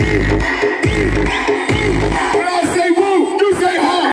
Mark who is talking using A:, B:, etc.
A: Yeah.